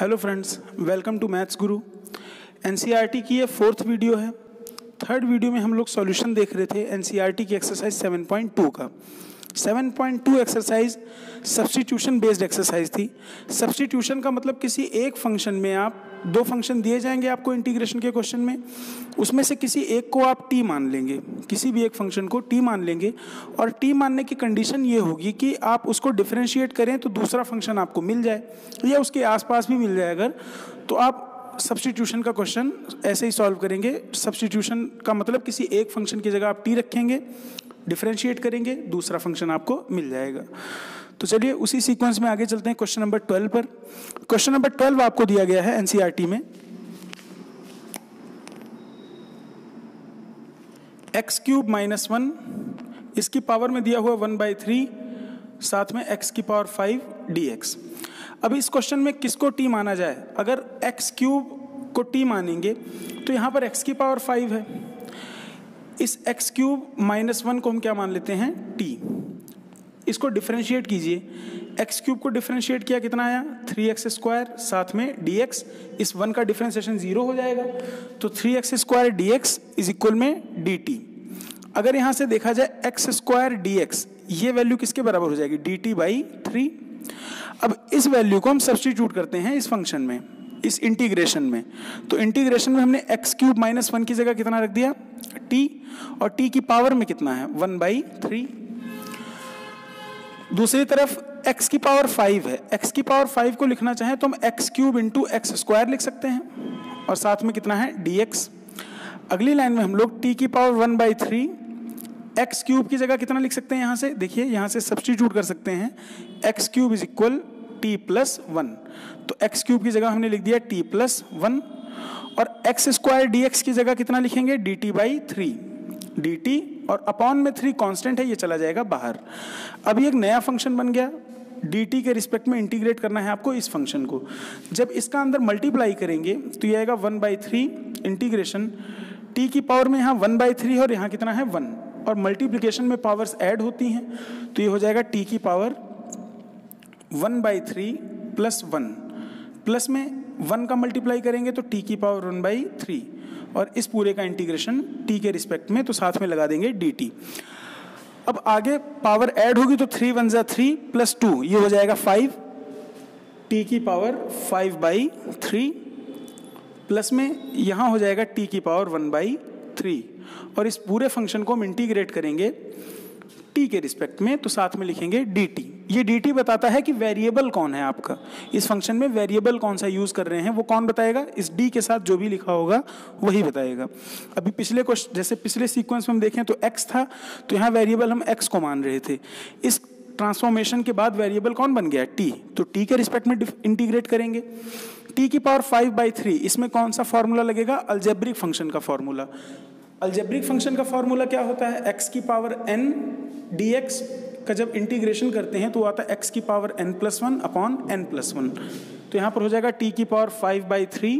Hello friends welcome to maths Guru NCERT की ये fourth video है. थर्ड वीडियो में हम लोग सॉल्यूशन देख रहे थे एनसीईआरटी की एक्सरसाइज 7.2 का. 7.2 एक्सरसाइज सब्सटीट्यूशन बेस्ड एक्सरसाइज थी। सब्सटीट्यूशन का मतलब किसी एक फ़ंक्शन में आप, दो फ़ंक्शन दिए जाएँगे आपको इंटीग्रेशन के क्वेश्चन में। उसमें से किसी एक को आप टी मान लेंगे। किसी भी एक फ़ंक्शन को टी मान लेंगे। और टी मानने की कंडीशन ये होगी कि आप उसको डिफ्रेंशिएट करें तो दूसरा फ़ंक्शन आपको मिल जाए। या उसके आसपास भी मिल जाए अगर तो आप सब्सटीट्यूशन का क्वेश्चन ऐसे ही सॉल्व करेंगे। सब्सटीट्यूशन का मतलब किसी एक फ़ंक्शन की जगह आप टी रखेंगे। डिफ्रेंशिएट करेंगे, दूसरा फ़ंक्शन आपको मिल जाएगा। तो चलिए उसी सीक्वेंस में आगे चलते हैं क्वेश्चन नंबर ट्वेल्व पर। क्वेश्चन नंबर ट्वेल्व आपको दिया गया है एनसीईआरटी में। एक्स क्यूब माइनस वन इसकी पावर में दिया हुआ वन बाई थ्री साथ में एक्स की पावर फाइव डी एक्स अब इस क्वेश्चन में किसको टी माना जाए? अगर एक्स क्यूब को टी मानेंगे तो यहाँ पर एक्स की पावर फाइव है। इस एक्स क्यूब माइनस वन को हम क्या मान लेते हैं? टी इसको डिफ्रेंशिएट कीजिए। एक्स क्यूब को डिफ्रेंशिएट किया कितना आया? थ्री एक्स स्क्वायर साथ में डी एक्स इस वन का डिफ्रेंशिएशन ज़ीरो हो जाएगा। तो three x square d x is equal में डी टी अगर यहाँ से देखा जाए एक्स स्क्वायर डी एक्स ये वैल्यू किसके बराबर हो जाएगी? डी टी बाई थ्री अब इस वैल्यू को हम सब्सटीट्यूट करते हैं इस फ़ंक्शन में। इस इंटीग्रेशन में। तो इंटीग्रेशन में हमने एक्स क्यूब माइनस वन की जगह कितना रख दिया? टी और टी की पावर में कितना है? वन बाई थ्री दूसरी तरफ़ x की पावर फाइव है। x की पावर फाइव को लिखना चाहें तो हम x cube into x square लिख सकते हैं। और साथ में कितना है? dx अगली लाइन में हम लोग t की power one by three x cube की जगह कितना लिख सकते हैं यहाँ से? देखिए, यहाँ से सब्सटीट्यूट कर सकते हैं। X cube is equal t plus one तो एक्स क्यूब की जगह हमने लिख दिया टी प्लस वन और एक्स स्क्वायर डी एक्स की जगह कितना लिखेंगे? D t by three d t और अपॉन में थ्री कांस्टेंट है, ये चला जाएगा बाहर. अभी एक नया फ़ंक्शन बन गया. डी टी के रिस्पेक्ट में इंटीग्रेट करना है आपको इस फ़ंक्शन को. जब इसका अंदर मल्टीप्लाई करेंगे तो ये आएगा one by three integration t की पावर में यहाँ वन बाई थ्री और यहाँ कितना है? वन और मल्टीप्लीकेशन में पावर्स ऐड होती हैं तो ये हो जाएगा टी की power one by three plus one. Plus में वन का मल्टीप्लाई करेंगे तो टी की पावर वन बाई थ्री। और इस पूरे का इंटीग्रेशन टी के रिस्पेक्ट में तो साथ में लगा देंगे डी टी। अब आगे पावर ऐड होगी तो थ्री वन ज़ा थ्री प्लस टू, ये हो जाएगा फाइव। टी की power five by three. Plus में यहाँ हो जाएगा टी की पावर वन बाई थ्री। और इस पूरे फ़ंक्शन को हम इंटीग्रेट करेंगे टी के रिस्पेक्ट में तो साथ में लिखेंगे डी टी। ये डी टी बताता है कि वेरिएबल कौन है आपका? इस फ़ंक्शन में वेरिएबल कौन सा यूज़ कर रहे हैं, वो कौन बताएगा? इस डी के साथ जो भी लिखा होगा, वही बताएगा। अभी पिछले क्वेश्चन जैसे पिछले सीक्वेंस में हम देखें तो एक्स था तो यहाँ वेरिएबल हम एक्स को मान रहे थे। इस ट्रांसफॉर्मेशन के बाद वेरिएबल कौन बन गया? टी तो टी के रिस्पेक्ट में इंटीग्रेट करेंगे। टी की पावर फाइव बाई थ्री इसमें कौन सा फॉर्मूला लगेगा? अल्जेब्रिक फ़ंक्शन का फॉर्मूला अल्जेब्रिक फ़ंक्शन का फॉर्मूला क्या होता है? एक्स की पावर एन डी एक्स का जब इंटीग्रेशन करते हैं तो आता है एक्स की power n plus one upon n plus one तो यहाँ पर हो जाएगा टी की power five by three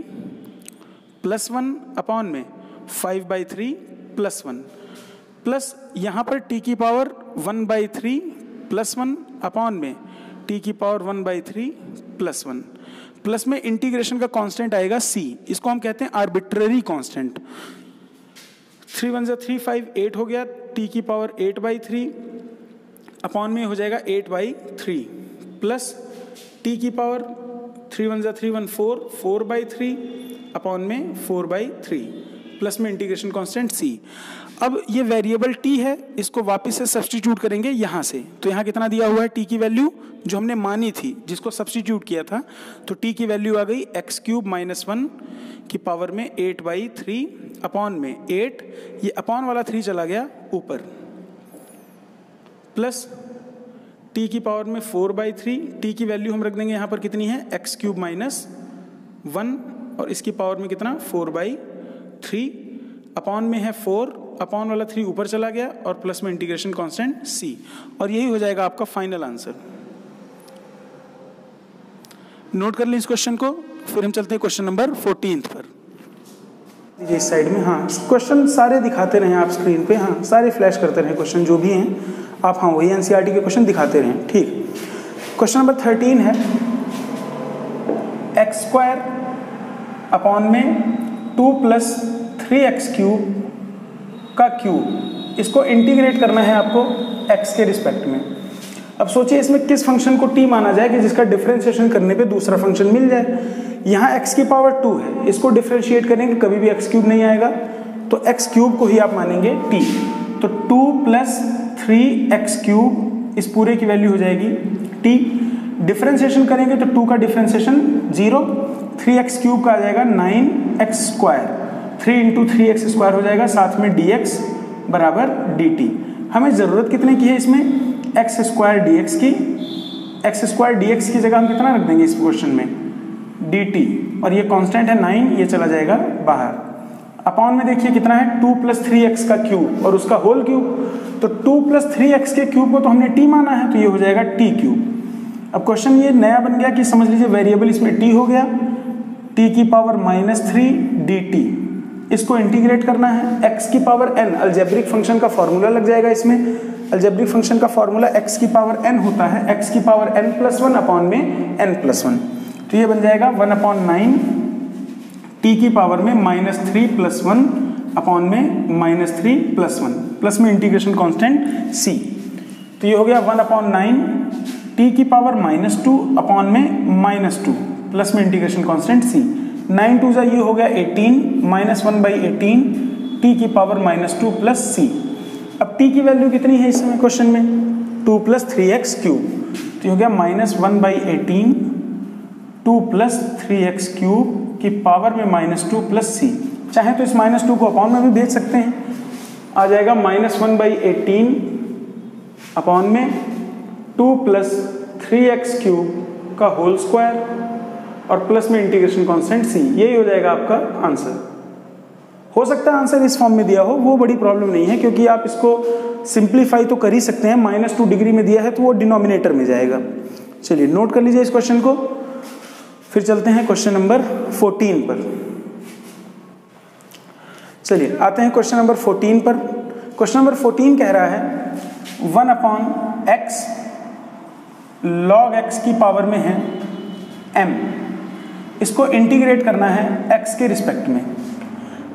plus one upon में five by three plus one plus यहाँ पर टी की power one by three plus one upon में टी की power one by three plus one plus में इंटीग्रेशन का constant आएगा C इसको हम कहते हैं आर्बिट्ररी कांस्टेंट थ्री वन ज़ा थ्री फाइव एट हो गया टी की power eight by three upon में हो जाएगा eight by three plus t की पावर थ्री वन ज़ा three one four four by three upon में फोर बाई थ्री प्लस में इंटीग्रेशन कांस्टेंट सी। अब ये वेरिएबल टी है, इसको वापस से सब्सटीट्यूट करेंगे यहाँ से। तो यहाँ कितना दिया हुआ है? टी की वैल्यू जो हमने मानी थी, जिसको सब्सटीट्यूट किया था तो टी की वैल्यू आ गई एक्स क्यूब माइनस वन की पावर में एट बाई थ्री अपॉन में एट। ये अपॉन वाला थ्री चला गया ऊपर। प्लस टी की पावर में फोर बाई थ्री टी की वैल्यू हम रख देंगे यहाँ पर कितनी है? एक्स क्यूब माइनस वन और इसकी पावर में कितना? फोर बाई थ्री अपॉन में है फोर अपॉन वाला थ्री ऊपर चला गया और प्लस में इंटीग्रेशन कांस्टेंट सी और यही हो जाएगा आपका फाइनल आंसर नोट कर लें इस क्वेश्चन को, फिर हम चलते हैं क्वेश्चन नंबर फोर्टीन पर। इस साइड में हाँ क्वेश्चन सारे दिखाते रहे आप स्क्रीन पे हाँ सारे फ्लैश करते रहे क्वेश्चन जो भी हैं। आप हाँ वही एनसीईआरटी के क्वेश्चन दिखाते रहें, ठीक? क्वेश्चन नंबर थर्टीन है एक्स स्क्वायर अपॉन में two plus three x cube का क्यूब इसको इंटीग्रेट करना है आपको एक्स के रिस्पेक्ट में। अब सोचिए, इसमें किस फ़ंक्शन को टी माना जाए कि जिसका डिफ्रेंशिएशन करने पे दूसरा फ़ंक्शन मिल जाए? यहाँ एक्स की पावर टू है, इसको डिफ्रेंशिएट करेंगे कभी भी एक्स क्यूब नहीं आएगा तो एक्स क्यूब को ही आप मानेंगे टी तो two plus three x cube इस पूरे की वैल्यू हो जाएगी टी। डिफ्रेंशिएशन करेंगे तो टू का differentiation zero. Three x cube का आ जाएगा nine x square. Three into three x square हो जाएगा, साथ में डी एक्स बराबर डी टी। हमें ज़रूरत कितने की है इसमें? एक्स स्क्वायर डी एक्स की। एक्स स्क्वायर डी एक्स की जगह हम कितना रख देंगे इस क्वेश्चन में? D t. और ये कांस्टेंट है नाइन, ये चला जाएगा बाहर। अपॉन में देखिए कितना है? टू प्लस थ्री एक्स का क्यूब और उसका होल क्यूब तो टू प्लस थ्री एक्स के क्यूब को तो हमने टी माना है तो ये हो जाएगा टी क्यूब अब क्वेश्चन ये नया बन गया कि समझ लीजिए वेरिएबल इसमें टी हो गया। टी की power minus three d t इसको इंटीग्रेट करना है। एक्स की पावर एन अल्जेब्रिक फ़ंक्शन का फॉर्मूला लग जाएगा इसमें। अल्जेब्रिक फ़ंक्शन का फॉर्मूला एक्स की पावर एन होता है। एक्स की power n plus one upon में एन प्लस वन तो ये बन जाएगा वन अपॉन नाइन टी की पावर में minus three plus one upon में minus three plus one plus में इंटीग्रेशन कॉन्स्टेंट सी तो ये हो गया वन अपॉन नाइन टी की पावर माइनस टू अपॉन में माइनस टू प्लस में integration constant c nine two ये हो गया eighteen minus one by eighteen t की power minus two plus c अब टी की वैल्यू कितनी है इस समय क्वेश्चन में? Two plus three x cube तो ये हो गया minus one by eighteen two plus three x cube की पावर में माइनस टू प्लस सी। चाहे तो इस माइनस टू को अपॉन में भी भेज सकते हैं। आ जाएगा minus one by eighteen upon में two plus three x cube का होल स्क्वायर और प्लस में इंटीग्रेशन कांस्टेंट सी। यही हो जाएगा आपका आंसर। हो सकता है आंसर इस फॉर्म में दिया हो, वो बड़ी प्रॉब्लम नहीं है, क्योंकि आप इसको सिंप्लीफाई तो कर ही सकते हैं। माइनस टू डिग्री में दिया है तो वो डिनोमिनेटर में जाएगा। चलिए नोट कर लीजिए इस क्वेश्चन को। फिर चलते हैं क्वेश्चन नंबर 14 पर। चलिए, आते हैं क्वेश्चन नंबर 14 पर। क्वेश्चन नंबर 14 कह रहा है, one upon x log x की पावर में है एम इसको इंटीग्रेट करना है एक्स के रिस्पेक्ट में।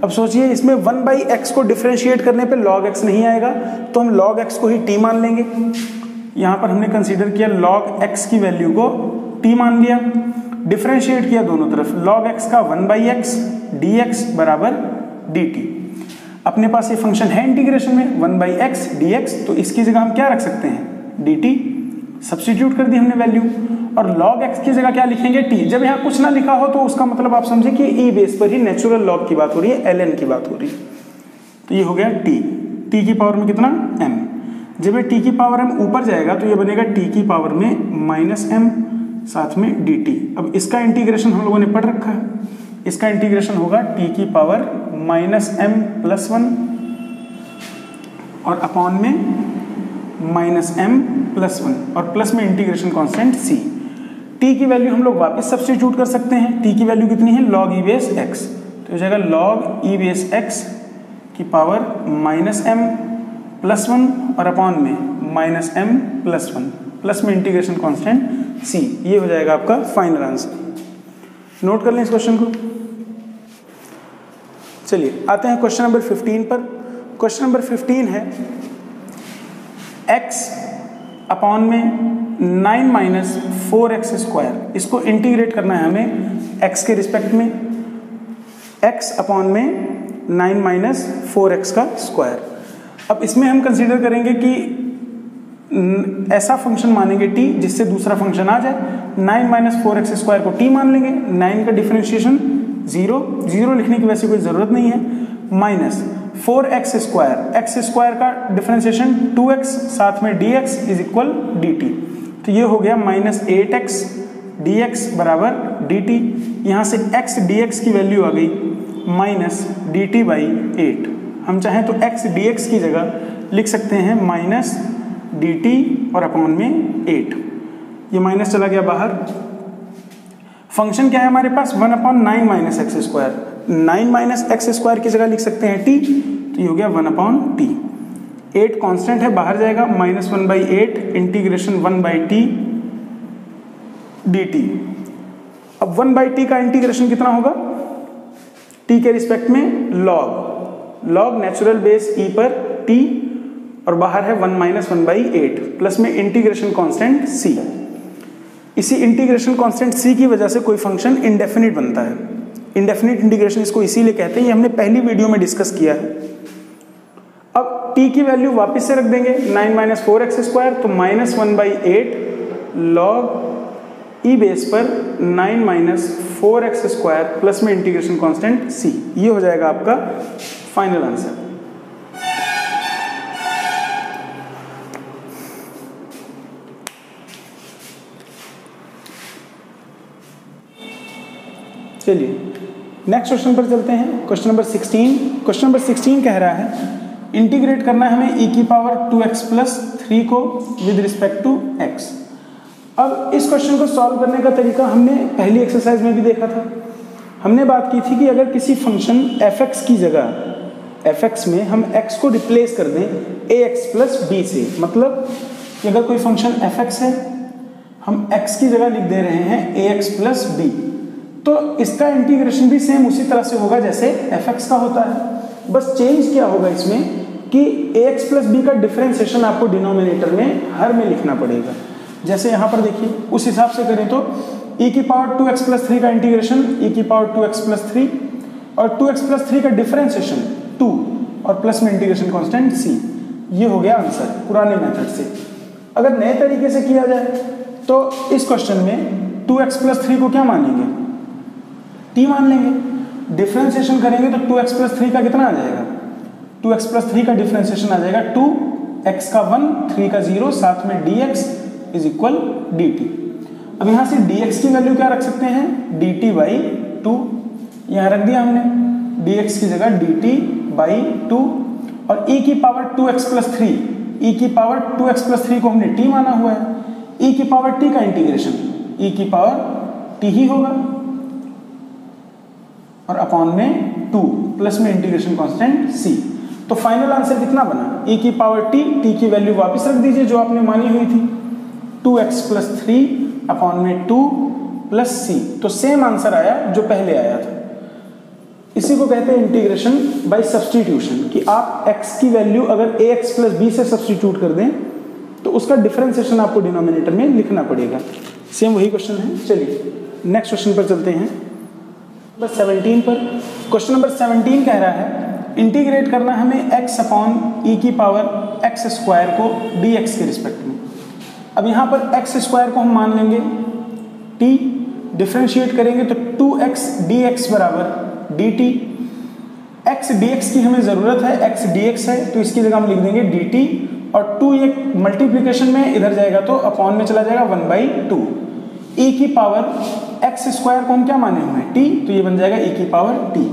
अब सोचिए, इसमें वन बाई एक्स को डिफ्रेंशिएट करने पे लॉग एक्स नहीं आएगा तो हम लॉग एक्स को ही टी मान लेंगे। यहाँ पर हमने कंसीडर किया लॉग एक्स की वैल्यू को टी मान लिया। डिफ्रेंशिएट किया दोनों तरफ़। लॉग एक्स का one by x d x बराबर डी टी अपने पास ये फ़ंक्शन है इंटीग्रेशन में, one by x d x तो इसकी जगह हम क्या रख सकते हैं? डी टी सब्सटीट्यूट कर दी हमने वैल्यू और लॉग एक्स की जगह क्या लिखेंगे? टी जब यहाँ कुछ ना लिखा हो तो उसका मतलब आप समझे कि e बेस पर ही नेचुरल लॉग की बात हो रही है, ln की बात हो रही है। तो ये हो गया टी टी की पावर में कितना? एम जब ये टी की पावर एम ऊपर जाएगा तो ये बनेगा टी की पावर में माइनस एम साथ में dt. अब इसका इंटीग्रेशन हम लोगों ने पढ़ रखा है। इसका इंटीग्रेशन होगा t की power minus m plus one और अपॉन में माइनस एम प्लस वन और प्लस में इंटीग्रेशन कांस्टेंट c. t की वैल्यू हम लोग वापस सब्सटीट्यूट कर सकते हैं। t की वैल्यू कितनी है? log e base x. तो जाएगा log e बेस x की power minus m plus one और अपॉन में minus m plus one plus में इंटीग्रेशन कांस्टेंट सी ये हो जाएगा आपका फाइनल आंसर नोट कर लें इस क्वेश्चन को। चलिए, आते हैं क्वेश्चन नंबर 15 पर। क्वेश्चन नंबर 15 है, x अपॉन में nine minus four x square इसको इंटीग्रेट करना है हमें x के रिस्पेक्ट में। X अपॉन में नाइन माइनस फोर एक्स का स्क्वायर अब इसमें हम कंसीडर करेंगे कि ऐसा फ़ंक्शन मानेंगे t, जिससे दूसरा फ़ंक्शन आ जाए। Nine minus four x square को t मान लेंगे। नाइन का डिफ्रेंशिएशन ज़ीरो ज़ीरो लिखने की वैसे कोई ज़रूरत नहीं है। Minus four x square x square का डिफ्रेंशिएशन टू एक्स साथ में d x is equal d t तो ये हो गया minus eight x d x बराबर डी टी यहाँ से एक्स डी एक्स की वैल्यू आ गई minus d t by eight हम चाहें तो एक्स डी एक्स की जगह लिख सकते हैं माइनस डी टी और अपॉन में एट ये माइनस चला गया बाहर. फ़ंक्शन क्या है हमारे पास? One upon nine minus x square nine minus x square की जगह लिख सकते हैं? टी तो ये हो गया one upon t eight constant है, बाहर जाएगा minus one by eight integration one by t d t अब वन बाई टी का इंटीग्रेशन कितना होगा? टी के रिस्पेक्ट में log log natural base e पर टी और बाहर है one minus one by eight plus में इंटीग्रेशन कांस्टेंट सी इसी इंटीग्रेशन कांस्टेंट सी की वजह से कोई फ़ंक्शन इंडेफिनिट बनता है। इंडेफिनिट इंटीग्रेशन इसको इसीलिए कहते हैं, ये हमने पहली वीडियो में डिस्कस किया है। अब टी की वैल्यू वापस से रख देंगे nine minus four x square तो minus one by eight log e base पर nine minus four x square plus में इंटीग्रेशन कांस्टेंट सी ये हो जाएगा आपका फाइनल आंसर चलिए नेक्स्ट क्वेश्चन पर चलते हैं। क्वेश्चन नंबर 16 क्वेश्चन नंबर 16 कह रहा है इंटीग्रेट करना है हमें e की पावर 2x प्लस थ्री को विद रिस्पेक्ट टू x. अब इस क्वेश्चन को सॉल्व करने का तरीका हमने पहली एक्सरसाइज में भी देखा था। हमने बात की थी कि अगर किसी फ़ंक्शन f(x) की जगह f(x) में हम x को रिप्लेस कर दें ए एक्स प्लस बी से मतलब कि अगर कोई फ़ंक्शन f(x) है, हम x की जगह लिख दे रहे हैं ax प्लस बी तो इसका इंटीग्रेशन भी सेम उसी तरह से होगा जैसे एफ़ एक्स का होता है। बस चेंज क्या होगा इसमें कि ए एक्स प्लस बी का डिफ्रेंसिएशन आपको डिनोमिनेटर में हर में लिखना पड़ेगा। जैसे यहाँ पर देखिए, उस हिसाब से करें तो e की power two x plus three का इंटीग्रेशन e की power two x plus three और टू एक्स प्लस थ्री का डिफ्रेंसिएशन टू और प्लस में इंटीग्रेशन कॉन्स्टेंट सी ये हो गया आंसर पुराने मेथड से। अगर नए तरीके से किया जाए तो इस क्वेश्चन में टू एक्स प्लस थ्री को क्या मानेंगे? टी मान लेंगे। डिफ्रेंसिएशन करेंगे तो टू एक्स प्लस थ्री का कितना आ जाएगा? टू एक्स प्लस थ्री का डिफ्रेंसिएशन आ जाएगा टू एक्स का वन थ्री का ज़ीरो साथ में d x is equal d t अब यहाँ से डी एक्स की वैल्यू क्या रख सकते हैं? डी टी बाई टू यहाँ रख दिया हमने। डी एक्स की जगह डी टी बाई टू और e की power two x plus three e की power two x plus three को हमने टी माना हुआ है। e की पावर टी का इंटीग्रेशन e की पावर टी ही होगा। और अपॉन में टू प्लस में इंटीग्रेशन कांस्टेंट सी। तो फाइनल आंसर कितना बना? e की पावर t t की वैल्यू वापस रख दीजिए जो आपने मानी हुई थी। Two x plus three upon में टू प्लस सी। तो सेम आंसर आया जो पहले आया था। इसी को कहते हैं इंटीग्रेशन बाय सब्सटीट्यूशन कि आप x की वैल्यू अगर ए एक्स प्लस बी से सब्सटीट्यूट कर दें तो उसका डिफरेंशिएशन आपको डिनोमिनेटर में लिखना पड़ेगा। सेम वही क्वेश्चन है। चलिए नेक्स्ट क्वेश्चन पर चलते हैं। नंबर सेवनटीन पर। क्वेश्चन नंबर सेवनटीन कह रहा है, इंटीग्रेट करना हमें x अपॉन ई की पावर x स्क्वायर को dx के रिस्पेक्ट में। अब यहाँ पर x स्क्वायर को हम मान लेंगे। t डिफ्रेंशिएट करेंगे तो 2x एक्स डी एक्स बराबर d t x d x की हमें ज़रूरत है, x डी एक्स है तो इसकी जगह हम लिख देंगे डी टी और टू ये मल्टीप्लीकेशन में इधर जाएगा तो अपॉन में चला जाएगा वन बाई टू ई की पावर एक्स स्क्वायर को हम क्या माने हुए हैं? टी तो ये बन जाएगा ई की पावर टी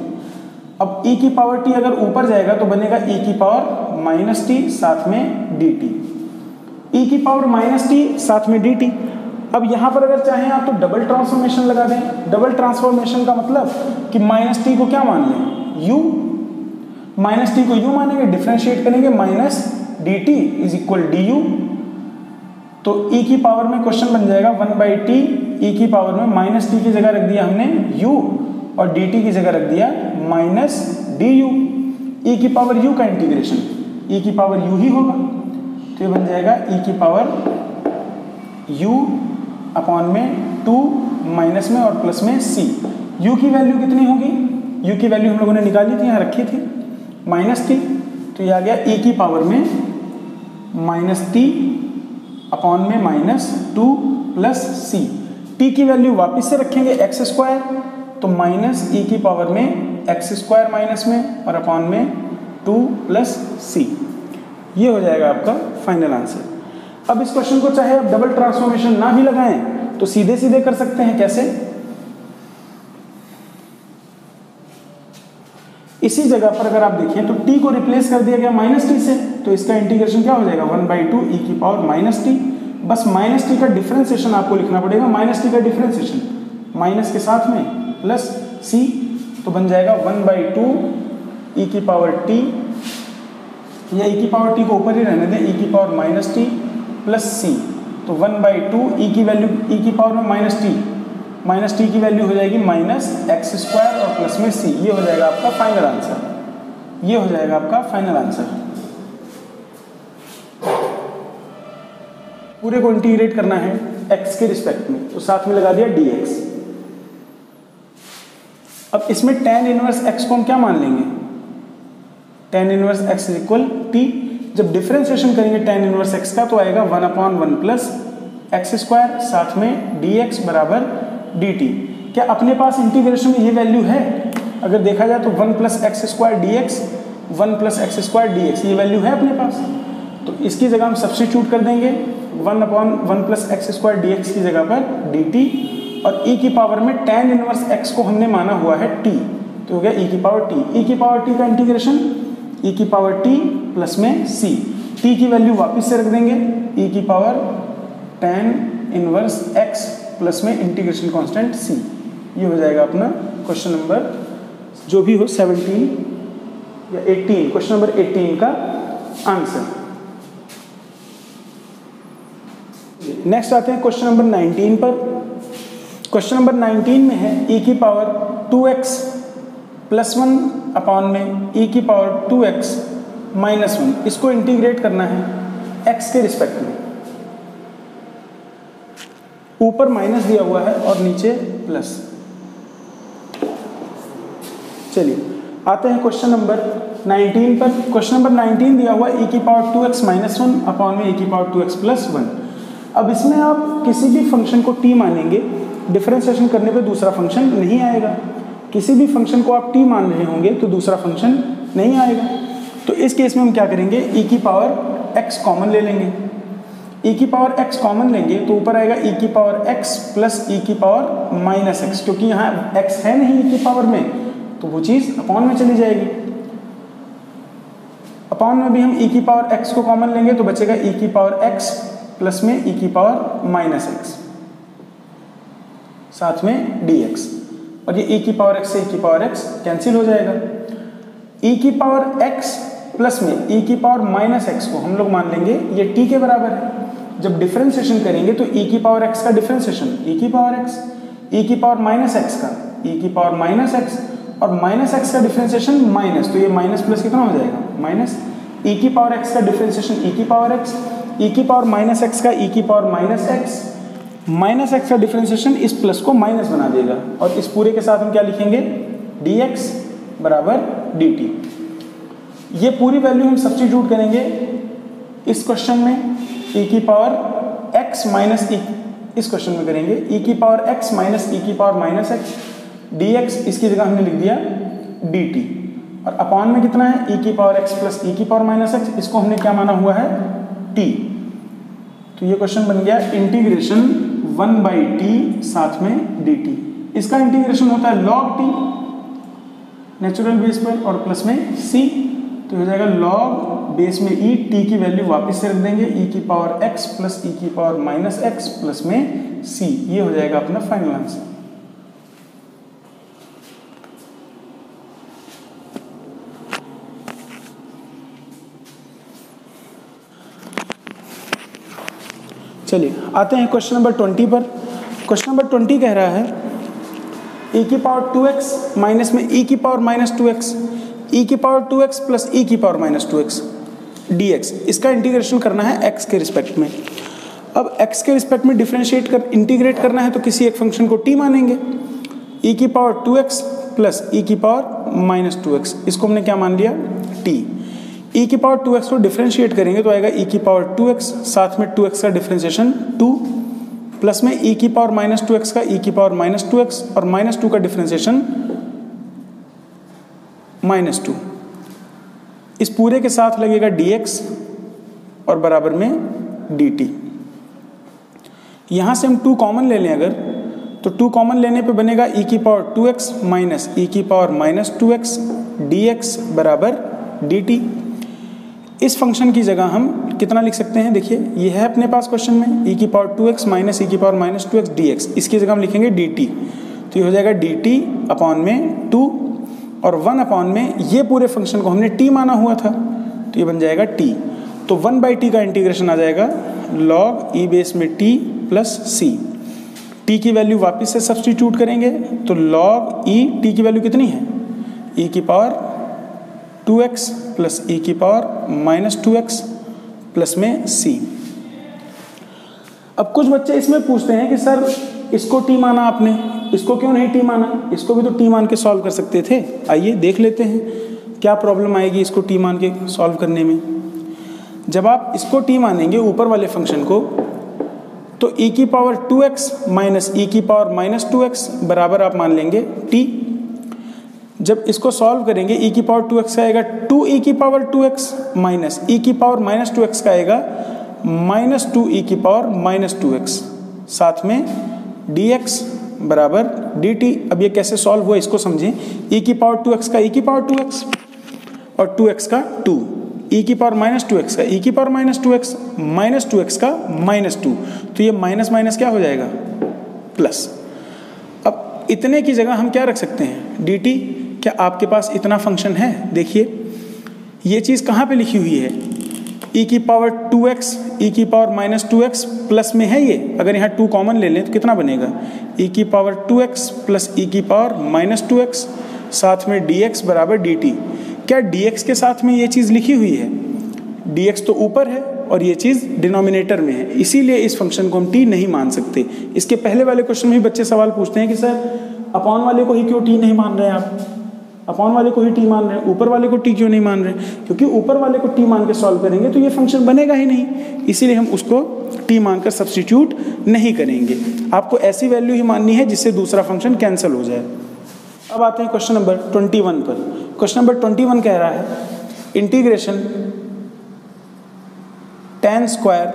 अब ई की पावर टी अगर ऊपर जाएगा तो बनेगा ई की पावर माइनस टी साथ में डी टी ई की पावर माइनस टी साथ में डी टी अब यहाँ पर अगर चाहें आप तो डबल ट्रांसफॉर्मेशन लगा दें. डबल ट्रांसफॉर्मेशन का मतलब कि माइनस टी को क्या मान लें? यू माइनस टी को यू मानेंगे डिफ्रेंशिएट करेंगे minus d t is equal d u तो e की पावर में क्वेश्चन बन जाएगा वन बाई टी ई की पावर में माइनस टी की जगह रख दिया हमने u और dt की जगह रख दिया माइनस डी यू ई की पावर u का इंटीग्रेशन e की पावर u ही होगा। तो ये बन जाएगा e की पावर u अपॉन में टू माइनस में और प्लस में c u की वैल्यू कितनी होगी? U की वैल्यू हम लोगों ने निकाली थी, यहाँ रखी थी। माइनस टी तो ये आ गया e की पावर में माइनस टी अपॉन में minus two plus c t की वैल्यू वापस से रखेंगे एक्स स्क्वायर तो माइनस ई की पावर में एक्स स्क्वायर माइनस में और अपॉन में टू प्लस सी ये हो जाएगा आपका फाइनल आंसर अब इस क्वेश्चन को चाहे आप डबल ट्रांसफॉर्मेशन ना भी लगाएँ तो सीधे सीधे कर सकते हैं कैसे? इसी जगह पर अगर आप देखें तो t को रिप्लेस कर दिया गया माइनस टी से तो इसका इंटीग्रेशन क्या हो जाएगा? वन बाई टू ई की पावर माइनस टी बस माइनस टी का डिफ्रेंसिएशन आपको लिखना पड़ेगा माइनस टी का डिफ्रेंसिएशन माइनस के साथ में प्लस सी तो बन जाएगा वन बाई टू ई की पावर टी या ई की पावर टी को ऊपर ही रहने दें ई की power minus t plus c तो वन बाई टू ई की वैल्यू ई की पावर में माइनस टी माइनस टी की वैल्यू हो जाएगी माइनस एक्स स्क्वायर और प्लस में सी ये हो जाएगा आपका फाइनल आंसर ये हो जाएगा आपका फाइनल आंसर पूरे को इंटीग्रेट करना है एक्स के रिस्पेक्ट में। तो साथ में लगा दिया एक्स अब इसमें टेन इनवर्स एक्स को हम क्या मान लेंगे? Tan inverse x is equal t जब डिफ्रेंसिएशन करेंगे टेन इनवर्स एक्स का तो आएगा one upon one plus x square साथ में एक्स बराबर टी क्या अपने पास इंटीग्रेशन में ये वैल्यू है? अगर देखा जाए तो one plus x square d x one plus x square d x ये वैल्यू है अपने पास। तो इसकी जगह हम सब्सटीट्यूट कर देंगे। One upon one plus x square d x की जगह पर डी टी और e की पावर में टेन इनवर्स x को हमने माना हुआ है t तो हो गया e की पावर t e की पावर t का इंटीग्रेशन? e की पावर t प्लस में c t की वैल्यू वापस से रख देंगे। e की power tan inverse x plus में इंटीग्रेशन कांस्टेंट c ये हो जाएगा अपना क्वेश्चन नंबर जो भी हो 17 या 18 क्वेश्चन नंबर 18 का आंसर। नेक्स्ट आते हैं क्वेश्चन नंबर 19 पर। क्वेश्चन नंबर 19 में है e की power 2x x plus one upon में e की power 2x x minus one इसको इंटीग्रेट करना है x के रिस्पेक्ट में। ऊपर माइनस दिया हुआ है और नीचे प्लस चलिए, आते हैं क्वेश्चन नंबर 19 पर। क्वेश्चन नंबर 19 दिया हुआ e की power 2x x minus one upon में e की power 2x x plus one अब इसमें आप किसी भी फ़ंक्शन को टी मानेंगे डिफ्रेंसिएशन करने पे दूसरा फ़ंक्शन नहीं आएगा। किसी भी फ़ंक्शन को आप टी मान रहे होंगे तो दूसरा फ़ंक्शन नहीं आएगा। तो इस केस में हम क्या करेंगे? ई e की पावर एक्स कॉमन ले लेंगे। ई e की पावर एक्स कॉमन लेंगे तो ऊपर आएगा ई e की पावर एक्स प्लस ई की पावर माइनस एक्स क्योंकि यहाँ एक्स है नहीं ई की पावर में तो वो चीज़ अपॉन में चली जाएगी। अपॉन में भी हम ई की पावर एक्स को कॉमन लेंगे तो बचेगा ई की पावर एक्स प्लस में ई की पावर माइनस एक्स साथ में dx और ये e की पावर x से e की पावर x कैंसिल हो जाएगा e की पावर x प्लस में e की पावर माइनस एक्स को हम लोग मान लेंगे ये t के बराबर है जब डिफ्रेंसिएशन करेंगे तो e की पावर x का डिफ्रेंसिएशन e की पावर x e की पावर माइनस एक्स का e की पावर माइनस एक्स और माइनस एक्स का डिफ्रेंसिएशन माइनस तो ये माइनस प्लस कितना हो जाएगा माइनस e की पावर x का डिफ्रेंसिएशन e की पावर x e की पावर माइनस एक्स का e की power minus x minus x का डिफ्रेंसिएशन इस प्लस को माइनस बना देगा। और इस पूरे के साथ हम क्या लिखेंगे? डी एक्स बराबर डी टी ये पूरी वैल्यू हम सब्सटीट्यूट करेंगे। इस क्वेश्चन में e की पावर x माइनस ई इस क्वेश्चन में करेंगे। e की पावर x माइनस ई की power minus x d x इसकी जगह हमने लिख दिया डी टी और अपॉन में कितना है? e की पावर x प्लस ई की पावर माइनस एक्स इसको हमने क्या माना हुआ है? t तो ये क्वेश्चन बन गया इंटीग्रेशन वन बाई टी साथ में डी टी इसका इंटीग्रेशन होता है लॉग टी नेचुरल बेस पर और प्लस में सी तो हो जाएगा लॉग बेस में ई टी की वैल्यू वापस से रख देंगे ई की पावर एक्स प्लस ई की पावर माइनस एक्स प्लस में सी ये हो जाएगा अपना फाइनल आंसर चलिए, आते हैं क्वेश्चन नंबर ट्वेंटी पर। क्वेश्चन नंबर ट्वेंटी कह रहा है e की पावर टू एक्स माइनस में e की power minus two x e की power two x plus e की power minus two x d x इसका इंटीग्रेशन करना है x के रिस्पेक्ट में। अब x के रिस्पेक्ट में डिफ्रेंशिएट कर इंटीग्रेट करना है तो किसी एक फ़ंक्शन को t मानेंगे। e की power two x plus e की पावर माइनस टू एक्स इसको हमने क्या मान लिया? t e की पावर टू एक्स को डिफ्रेंशिएट करेंगे तो आएगा e की पावर टू एक्स साथ में टू एक्स का डिफ्रेंशिएशन टू प्लस में e की पावर माइनस टू एक्स का e की पावर माइनस टू एक्स और माइनस टू का डिफ्रेंशिएशन माइनस टू इस पूरे के साथ लगेगा dx और बराबर में dt यहाँ से हम टू कॉमन ले लें अगर तो टू कॉमन लेने पे बनेगा e की power two x minus e की power minus two x d x बराबर डी टी इस फ़ंक्शन की जगह हम कितना लिख सकते हैं? देखिए, ये है अपने पास क्वेश्चन में e की power two x minus e की power minus two x d x इसकी जगह हम लिखेंगे डी टी तो ये हो जाएगा डी टी अपॉन में टू और वन अपॉन में ये पूरे फ़ंक्शन को हमने टी माना हुआ था। तो ये बन जाएगा टी तो वन बाई टी का इंटीग्रेशन आ जाएगा लॉग ई बेस में टी प्लस सी टी की वैल्यू वापस से सब्सटीट्यूट करेंगे तो लॉग ई टी की वैल्यू कितनी है? ई e की power two x plus e की power minus two x plus में सी अब कुछ बच्चे इसमें पूछते हैं कि, सर, इसको टी माना आपने? इसको क्यों नहीं टी माना? इसको भी तो टी मान के सॉल्व कर सकते थे। आइए देख लेते हैं, क्या प्रॉब्लम आएगी इसको टी मान के सॉल्व करने में? जब आप इसको टी मानेंगे ऊपर वाले फ़ंक्शन को तो e की power 2x x minus e की पावर माइनस टू बराबर आप मान लेंगे t जब इसको सॉल्व करेंगे e की पावर 2x का आएगा 2e की पावर 2x माइनस ई की पावर माइनस टू का आएगा माइनस टू ई की पावर माइनस टू साथ में dx बराबर dt, अब ये कैसे सॉल्व हुआ इसको समझें। e की पावर 2x का e की पावर 2x और 2x का 2 e की पावर माइनस टू एक्स का e की power minus two x minus two x का माइनस टू तो ये माइनस माइनस क्या हो जाएगा? प्लस अब इतने की जगह हम क्या रख सकते हैं? डी टी क्या आपके पास इतना फ़ंक्शन है? देखिए, ये चीज़ कहाँ पे लिखी हुई है? e की पावर टू एक्स ई की power minus two x plus में है ये? अगर यहाँ टू कॉमन ले लें तो कितना बनेगा? e की power two x plus e की पावर माइनस टू एक्स साथ में डी एक्स बराबर डी टी क्या dx के साथ में ये चीज़ लिखी हुई है? dx तो ऊपर है और ये चीज़ डिनोमिनेटर में है। इसीलिए इस फ़ंक्शन को हम t नहीं मान सकते। इसके पहले वाले क्वेश्चन में बच्चे सवाल पूछते हैं कि, सर, अपॉन वाले को ही क्यों टी नहीं मान रहे हैं आप? अपॉन वाले को ही टी मान रहे हैं, ऊपर वाले को टी क्यों नहीं मान रहे क्योंकि ऊपर वाले को टी मान के सॉल्व करेंगे तो ये फ़ंक्शन बनेगा ही नहीं। इसीलिए हम उसको टी मानकर सब्सटीट्यूट नहीं करेंगे। आपको ऐसी वैल्यू ही माननी है जिससे दूसरा फ़ंक्शन कैंसिल हो जाए। अब आते हैं क्वेश्चन नंबर ट्वेंटी वन पर। क्वेश्चन नंबर ट्वेंटी वन कह रहा है integration tan square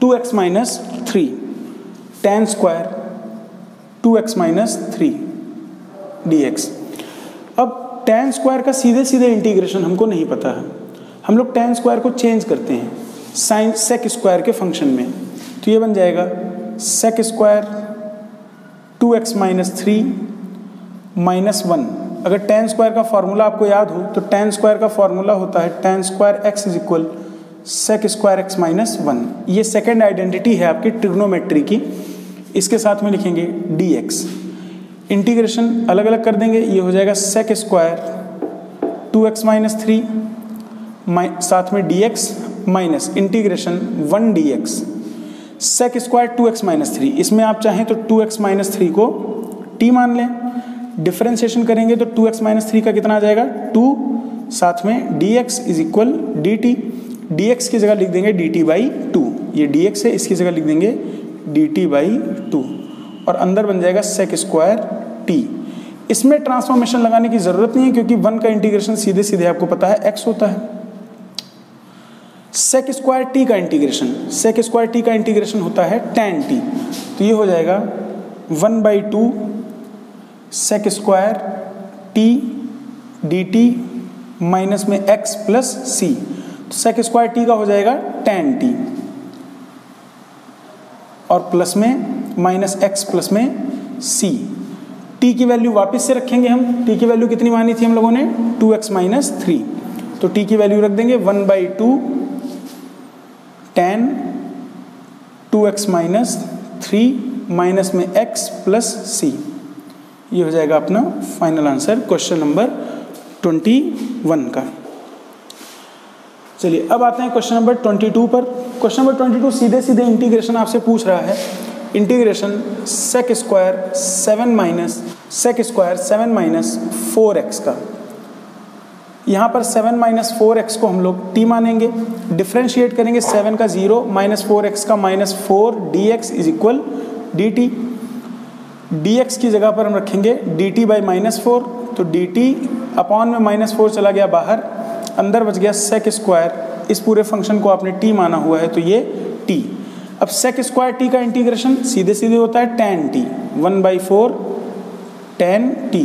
two x minus three tan square two x minus three d x tan square का सीधे सीधे इंटीग्रेशन हमको नहीं पता है। हम लोग टेन स्क्वायर को चेंज करते हैं साइन सेक स्क्वायर के फ़ंक्शन में। तो ये बन जाएगा sec square two x minus three minus one अगर टेन स्क्वायर का फॉर्मूला आपको याद हो तो टेन स्क्वायर का फॉर्मूला होता है tan square x is equal sec square x minus one ये सेकेंड आइडेंटिटी है आपकी ट्रिग्नोमेट्री की। इसके साथ में लिखेंगे डी एक्स इंटीग्रेशन अलग अलग कर देंगे, ये हो जाएगा sec square two x minus three साथ में d x minus integration one d x sec square two x minus three इसमें आप चाहें तो टू एक्स माइनस थ्री को टी मान लें। डिफ्रेंसिएशन करेंगे तो टू एक्स माइनस थ्री का कितना आ जाएगा? टू साथ में d x is equal d t d x की जगह लिख देंगे डी टी बाई टू ये डी एक्स है, इसकी जगह लिख देंगे डी टी बाई टू और अंदर बन जाएगा सेक स्क्वायर टी इसमें ट्रांसफॉर्मेशन लगाने की ज़रूरत नहीं है क्योंकि वन का इंटीग्रेशन सीधे सीधे आपको पता है एक्स होता है। सेक स्क्वायर टी का इंटीग्रेशन सेक स्क्वायर टी का इंटीग्रेशन होता है टेन टी तो ये हो जाएगा one by two sec square t d t minus में एक्स प्लस सी तो सेक स्क्वायर टी का हो जाएगा टेन टी और प्लस में माइनस एक्स प्लस में सी टी की वैल्यू वापस से रखेंगे हम. टी की वैल्यू कितनी मानी थी हम लोगों ने? टू एक्स माइनस थ्री तो टी की वैल्यू रख देंगे one by two tan two x minus three minus में एक्स प्लस सी ये हो जाएगा अपना final answer question number twenty one का. चलिए, अब आते हैं क्वेश्चन नंबर ट्वेंटी टू पर. क्वेश्चन नंबर ट्वेंटी टू सीधे सीधे इंटीग्रेशन आपसे पूछ रहा है. Integration sec square seven minus sec square seven minus four x का। यहाँ पर सेवन माइनस फोर एक्स को हम लोग टी मानेंगे। डिफ्रेंशिएट करेंगे सेवन का ज़ीरो माइनस फोर एक्स का minus four d x is equal d t d x की जगह पर हम रखेंगे d t by minus four तो डी टी अपॉन में माइनस फोर चला गया बाहर, अंदर बच गया सेक स्क्वायर इस पूरे फ़ंक्शन को आपने टी माना हुआ है तो ये टी अब सेक स्क्वायर टी का इंटीग्रेशन सीधे सीधे होता है tan t one by four tan t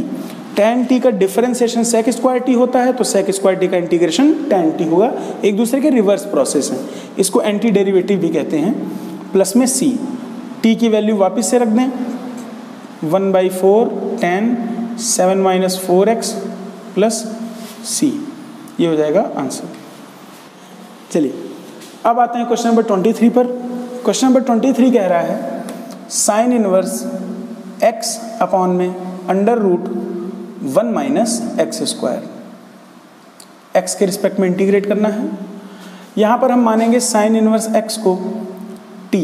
tan t का डिफरेंशिएशन सेक स्क्वायर टी होता है तो सेक स्क्वायर टी का इंटीग्रेशन टेन टी होगा। एक दूसरे के रिवर्स प्रोसेस है। इसको एंटी डेरिवेटिव भी कहते हैं। प्लस में सी टी की वैल्यू वापस से रख दें। One by four tan seven minus four x plus c ये हो जाएगा आंसर चलिए, अब आते हैं क्वेश्चन नंबर ट्वेंटी थ्री पर। क्वेश्चन नंबर ट्वेंटी थ्री कह रहा है साइन इनवर्स एक्स अपॉन में under root one minus x square x के रिस्पेक्ट में इंटीग्रेट करना है। यहाँ पर हम मानेंगे साइन इनवर्स एक्स को टी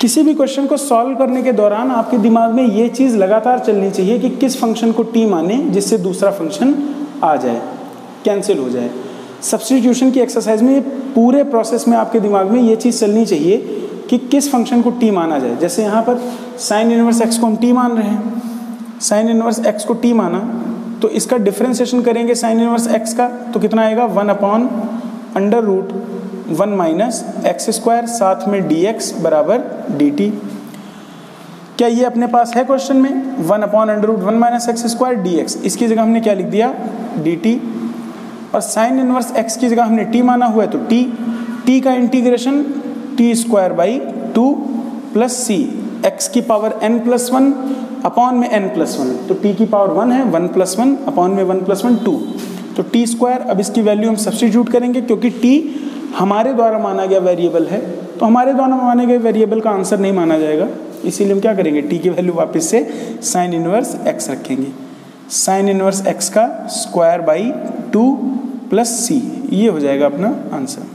किसी भी क्वेश्चन को सॉल्व करने के दौरान आपके दिमाग में ये चीज़ लगातार चलनी चाहिए कि किस फ़ंक्शन को टी माने, जिससे दूसरा फ़ंक्शन आ जाए कैंसिल हो जाए। सब्सटीट्यूशन की एक्सरसाइज में ये पूरे प्रोसेस में आपके दिमाग में ये चीज़ चलनी चाहिए कि किस फ़ंक्शन को टी माना जाए। जैसे यहाँ पर साइन इनवर्स एक्स को हम टी मान रहे हैं। साइन इनवर्स एक्स को टी माना तो इसका डिफ्रेंसिएशन करेंगे साइन इनवर्स एक्स का तो कितना आएगा? One upon under root one minus x square साथ में डी एक्स बराबर डी टी क्या ये अपने पास है क्वेश्चन में? One upon under root one minus x square d x इसकी जगह हमने क्या लिख दिया? डी टी और साइन इनवर्स एक्स की जगह हमने टी माना हुआ है तो टी टी का integration t square by two plus c x की power n plus one upon में एन प्लस वन तो टी की पावर वन है वन प्लस वन अपॉन में वन प्लस वन टू तो टी स्क्वायर अब इसकी वैल्यू हम सब्सटीट्यूट करेंगे, क्योंकि टी हमारे द्वारा माना गया वेरिएबल है तो हमारे द्वारा माने गए वेरिएबल का आंसर नहीं माना जाएगा, इसीलिए हम क्या करेंगे टी की वैल्यू वापस से साइन इनवर्स एक्स रखेंगे। साइन इनवर्स एक्स का square by two plus c ये हो जाएगा अपना आंसर